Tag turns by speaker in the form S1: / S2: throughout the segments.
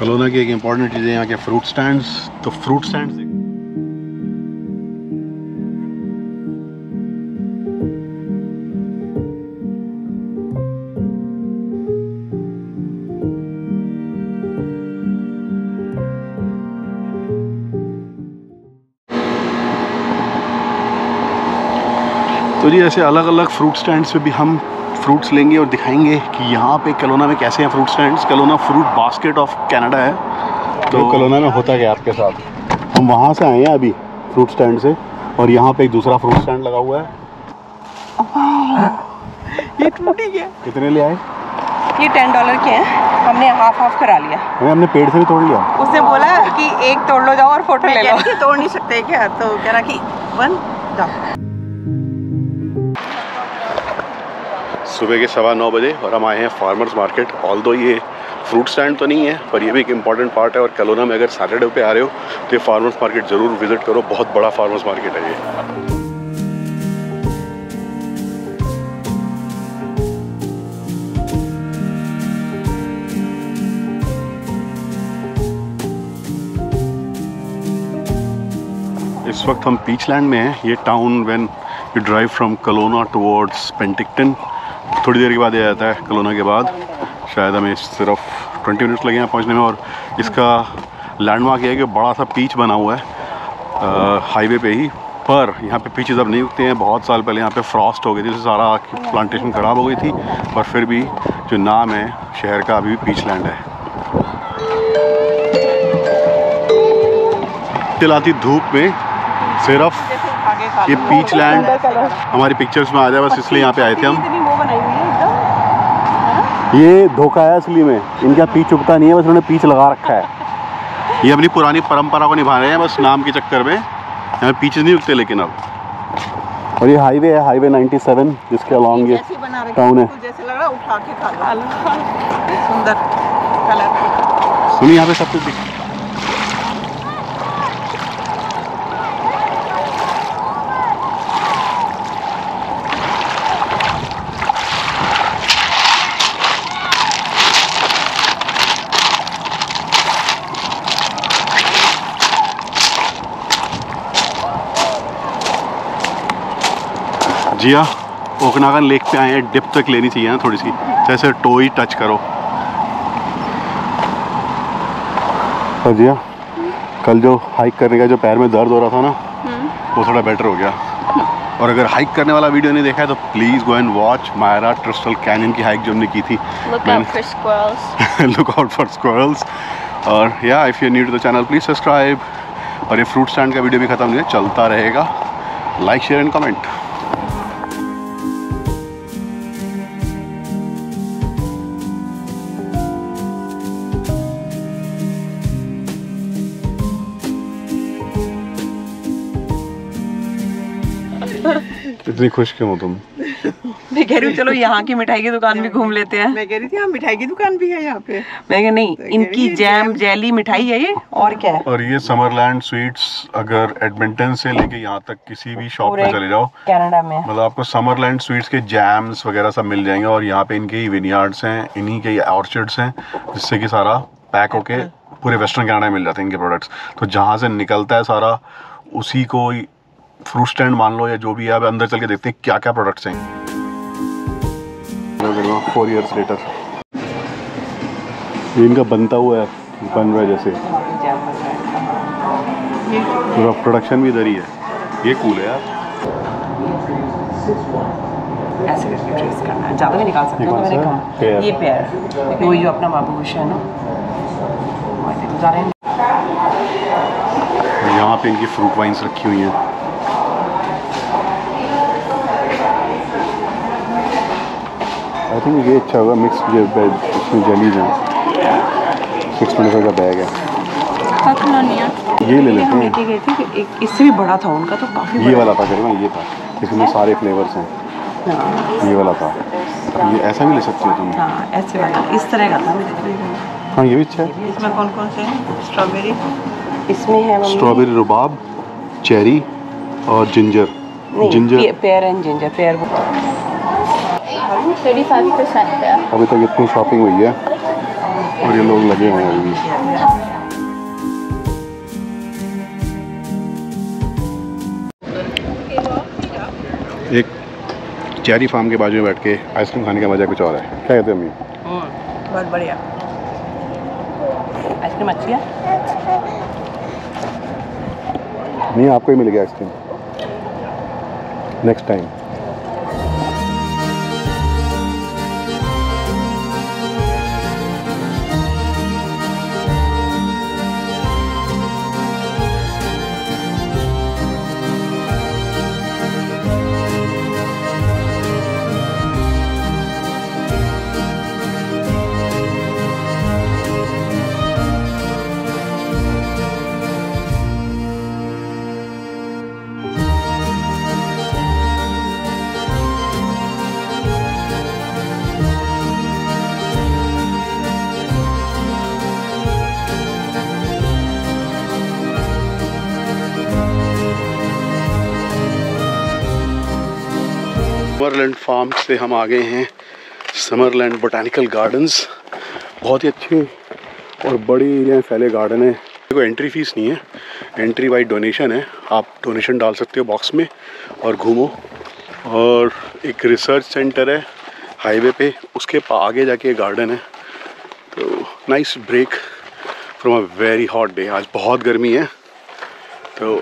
S1: कलोना की एक इंपॉर्टेंट चीज़ है यहाँ के फ्रूट स्टैंड्स तो फ्रूट स्टैंड तो जी ऐसे अलग अलग फ्रूट स्टैंड्स पे भी हम फ्रूट्स लेंगे और दिखाएँगे कि यहाँ पे कलोना में कैसे हैं fruit stands Kelowna fruit basket of Canada है। तो कलोना में होता क्या आपके साथ? हम वहाँ से आए हैं अभी फ्रूट स्टैंड से और यहाँ पे एक दूसरा फ्रूट स्टैंड लगा हुआ है।
S2: ये टूट गया
S1: कितने ले आए?
S2: ये टेन डॉलर के हैं। हमने हाफ़ हाफ़ करा लिया।
S1: हमने पेड़ से भी तोड़ लिया।
S2: उसने बोला कि एक तोड़ लो जाओ और फ़ोटो ले लो। तोड़ नहीं सकते क्या? तो कह रहा कि वन जाओ।
S1: सुबह के सवा नौ बजे और हम आए हैं फार्मर्स मार्केट ऑल दो ये फ्रूट स्टैंड तो नहीं है, पर ये भी एक इंपॉर्टेंट पार्ट है और कलोना में अगर सैटरडे पे आ रहे हो तो ये फार्मर्स मार्केट ज़रूर विज़िट करो। बहुत बड़ा फार्मर्स मार्केट है ये। इस वक्त हम पीच लैंड में हैं। ये town when you drive from Kelowna towards Penticton थोड़ी देर के बाद ये आता है कलोना के बाद। शायद हमें सिर्फ़ 20 मिनट्स लगे हैं पहुँचने में और इसका लैंडमार्क ये है कि बड़ा सा पीच बना हुआ है हाईवे पे ही। पर यहाँ पे पीचेस अब नहीं उगते हैं। बहुत साल पहले यहाँ पे फ्रॉस्ट हो गई थी जिससे सारा प्लांटेशन ख़राब हो गई थी। पर फिर भी जो नाम है, शहर का अभी भी पीच लैंड है। तिलाती धूप में सिर्फ़ ये पीच लैंड हमारी पिक्चर्स में आ जाए, बस इसलिए यहाँ पे आए थे हम
S2: इतनी वो बनाई हुई है एकदम
S1: ये धोखा है असली में। इनका पीच चुपता नहीं है बस उन्होंने पीच लगा रखा है। ये अपनी पुरानी परंपरा को निभा रहे हैं बस नाम के चक्कर में। यहाँ पीछे नहीं उगते लेकिन अब। और ये हाईवे है हाईवे 97 जिसके अलॉन्ग ये टाउन है
S2: बिल्कुल जैसे लग रहा उठा के खा लो। सुंदर कलर
S1: सुनिए यहाँ पे सब कुछ दिख जिया ओकनागन लेक पे आए हैं डिप तक लेनी चाहिए ना थोड़ी सी। जैसे टो ही टच करो। और जिया कल जो हाइक करने का जो पैर में दर्द हो रहा था ना वो थोड़ा बेटर हो गया। और अगर हाइक करने वाला वीडियो नहीं देखा है तो please go and watch Myra trestle canyon की हाइक जो हमने की थी. लुक आउट फॉर स्क्वायरल्स और या if you new to the channel please subscribe और ये फ्रूट स्टैंड का वीडियो भी ख़त्म नहीं है चलता रहेगा। लाइक शेयर एंड कमेंट इतनी खुश क्यों हो तुम?
S2: मैं कह रही हूँ चलो यहाँ की मिठाई की दुकान भी घूम लेते हैं। मैं कह रही थी हाँ मिठाई की दुकान भी है यहाँ पे। मैं कह नहीं तो इनकी जैम जेली मिठाई है ये और क्या है?
S1: और ये समरलैंड स्वीट्स अगर एडमिंटन से लेके यहाँ तक किसी भी शॉप पे
S2: पूरे
S1: चले जाओ
S2: कनाडा में।
S1: मतलब आपको समरलैंड स्वीट्स के जैम्स वगैरह सब मिल जाएँगे और यहाँ पे इनके ही विनियार्ड्स हैं इन्हीं के ऑर्चर्ड्स हैं जिससे कि सारा पैक होके पूरे वेस्टर्न कनाडा में मिल जाते हैं इनके प्रोडक्ट्स तो जहाँ से निकलता है सारा उसी को फ्रूट स्टैंड मान लो या जो भी है अब अंदर चल के देखते हैं क्या क्या प्रोडक्ट्स हैं फोर इयर्स लेटर ये इनका बनता हुआ है बन रहा है जैसे। पूरा प्रोडक्शन भी इधर ही है। ये कूल है यार।
S2: ऐसे करके ट्रेस करना है। ज़्यादा भी निकाल सकते हो तो? कहा
S1: पेयर।
S2: ये पेयर जो अपना बाबू है। ना और
S1: यहाँ पे इनकी फ्रूट वाइन्स रखी हुई हैं। आई थिंक ये अच्छा होगा मिक्स जो बैग इसमें जलीज हैं सिक्स ट्वेंटी का बैग है। ये ले लेते हैं।
S2: गए थे कि एक इससे भी बड़ा था उनका तो काफ़ी
S1: ये वाला था। करीबा ये था। इसमें सारे फ्लेवर्स हैं।
S2: हाँ,
S1: ये वाला था। ये ऐसा भी ले सकती हो तुम।
S2: हाँ ऐसे वाला। इस तरह का था। हूँ
S1: हाँ ये भी अच्छा है।
S2: इसमें कौन कौन से हैं? स्ट्रॉबेरी इसमें है
S1: स्ट्रॉबेरी रुबाब चेरी और ginger ginger
S2: pear and ginger pear
S3: 35% there.
S1: अभी तक इतनी शॉपिंग हुई है और ये लोग लगे हुए हैं अभी। एक चेरी फार्म के बाजू में बैठ के आइसक्रीम खाने का मज़ा कुछ और है। क्या कहते हैं अम्मी?
S2: बहुत बढ़िया। आइसक्रीम अच्छी है?
S1: नहीं आपको ही मिलेगी ice cream. Next time Summerland farm से हम आ गए हैं। समरलैंड बोटानिकल गार्डन्स बहुत ही अच्छे और बड़े एरिया में फैले गार्डन है। कोई एंट्री फ़ीस नहीं है। एंट्री बाई डोनेशन है। आप डोनेशन डाल सकते हो बॉक्स में और घूमो। और एक रिसर्च सेंटर है हाईवे पे। उसके आगे जाके गार्डन है। तो nice break from a very hot day आज बहुत गर्मी है। तो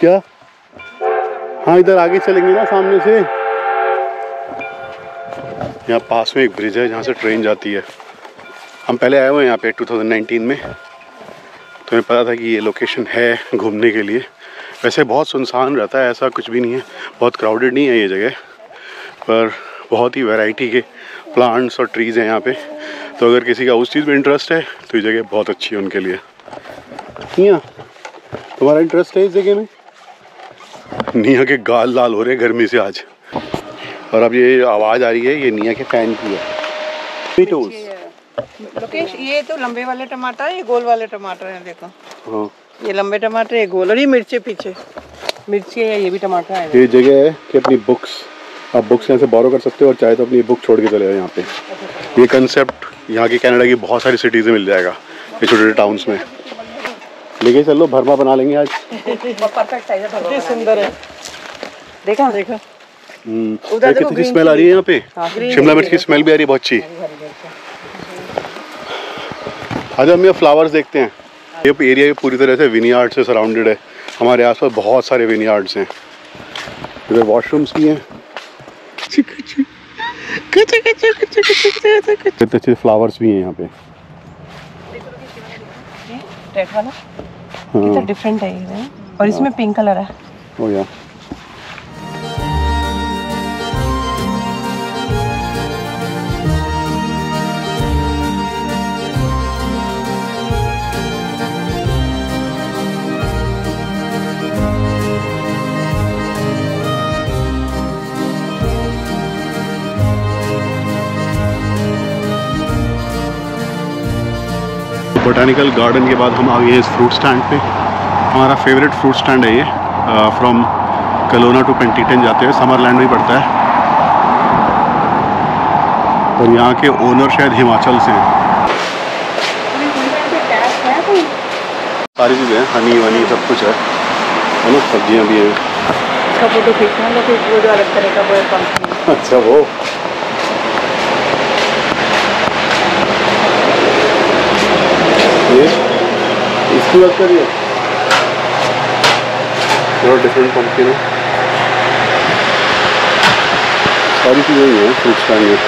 S1: क्या? हाँ इधर आगे चलेंगे ना सामने से। यहाँ पास में एक ब्रिज है जहाँ से ट्रेन जाती है। हम पहले आए हुए हैं यहाँ पे 2019 में। तो हमें पता था कि ये लोकेशन है घूमने के लिए। वैसे बहुत सुनसान रहता है, ऐसा कुछ भी नहीं है। बहुत क्राउडेड नहीं है ये जगह। पर बहुत ही वैरायटी के प्लांट्स और ट्रीज़ हैं यहाँ पे। तो अगर किसी का उस चीज़ में इंटरेस्ट है तो ये जगह बहुत अच्छी है उनके लिए। तुम्हारा इंटरेस्ट है इस जगह में? निया के गाल लाल हो रहे हैं गर्मी से आज। और अब ये आवाज़ आ रही है ये निया के फ़ैन की है।
S3: लोकेश ये तो लंबे वाले टमाटर है ये गोल वाले टमाटर हैं देखो।
S1: हाँ।
S3: ये लंबे टमाटर ये गोल और ये मिर्चे पीछे।
S2: मिर्ची है ये भी टमाटर है।
S1: ये जगह है कि अपनी बुक्स आप बुक्स यहाँ से बोरो कर सकते हो और चाहे तो अपनी बुक छोड़ के चले जाओ यहाँ पे। ये कंसेप्ट यहाँ की कनाडा की बहुत सारी सिटीज़ में मिल जाएगा ये छोटे छोटे टाउन्स में। लेके चलो भरमा बना लेंगे आज।
S2: परफेक्ट साइज़ है
S3: कितने सुंदर है।
S2: देखा?
S3: देखो।
S1: हम्म,
S3: उधर देखो
S1: कितनी स्मेल आ रही है यहाँ पे। शिमला मिर्च की स्मेल भी आ रही है बहुत अच्छी। आज हम ये फ्लावर्स देखते हैं। ये एरिया पूरी तरह से विनियार्ड से सराउंडेड है। हमारे आसपास बहुत सारे विनियार्ड्स हैं। इधर वॉशरूम्स भी हैं। इतने अच्छे फ्लावर्स भी हैं यहाँ पे।
S2: रेड वाला कितना
S1: हाँ।
S2: डिफरेंट है ये और इसमें पिंक कलर है।
S1: ओ या बोटानिकल गार्डन के बाद हम आ गए हैं इस फ्रूट स्टैंड पे। हमारा फेवरेट फ्रूट स्टैंड है ये फ्रॉम कलोना टू पेंटिटन जाते हुए समरलैंड में ही पड़ता है। और यहाँ के ओनर शायद हिमाचल से हैं। सारी चीज़ें हैं हनी वनी सब कुछ है। है ना सब्ज़ियाँ भी हैं।
S2: इसका फ़ोटो खींचना है पंखी
S1: अच्छा वो ये इसकी बात करिए थोड़ा डिफरेंट पंपकिन है सारी चीज़ें ही हैं फ्रूट स्टैंड में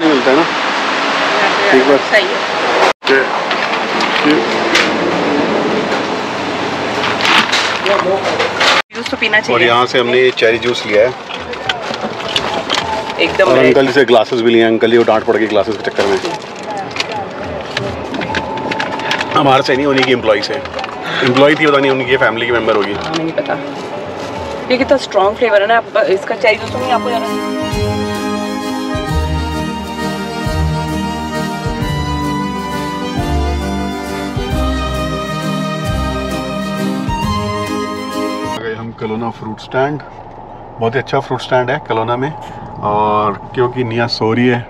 S1: नहीं मिलता है ना? एक बार
S2: सही है।
S1: ये- ये-
S2: जूस तो पीना
S1: और यहाँ से हमने चेरी जूस लिया है।
S2: एकदम
S1: अंकल जी से ग्लासेस भी लिए अंकल को डांट पड़ गई ग्लासेस के चक्कर में। हमारे से नहीं उन्हीं की एम्प्लॉय से। एम्प्लॉय थी पता नहीं उनकी फैमिली की मेंबर होगी।
S2: नहीं पता। ये कितना स्ट्रॉन्ग फ्लेवर है ना आप इसका जूस तो नहीं आपको जाना।
S1: कलोना फ्रूट स्टैंड बहुत ही अच्छा फ्रूट स्टैंड है कलोना में। और क्योंकि निया सो रही है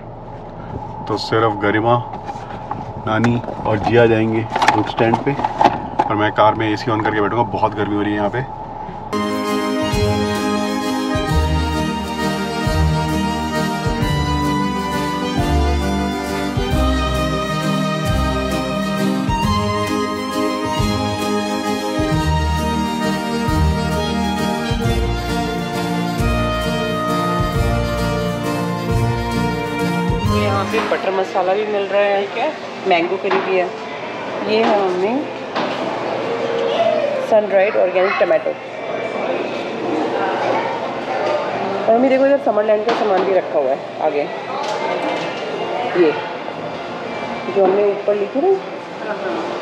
S1: तो सिर्फ़ गरिमा। नानी और जिया जाएँगे बुक स्टैंड पे। और मैं कार में एसी ऑन करके बैठूँगा। बहुत गर्मी हो रही है यहाँ पे।
S2: मसाला भी मिल रहा है क्या? मैंगो करी भी है। ये है मम्मी। सन ड्राइड ऑर्गेनिक टमाटो और मम्मी देखो इधर समर लैंड का सामान भी रखा हुआ है आगे। ये। जो हमने ऊपर लिखी ना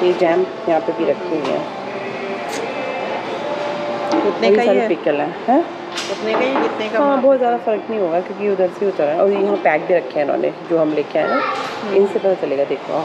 S2: ये जैम यहाँ पे भी रखी हुई है।
S3: कितने का ये?
S2: पिकल है हैं?
S3: कितने का ये कितने का?
S2: हाँ बहुत ज़्यादा फ़र्क नहीं होगा क्योंकि उधर से उतर है और यहाँ पैक भी रखे हैं इन्होंने जो हम लेके आए ना। इनसे पता चलेगा देखो